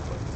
quickly.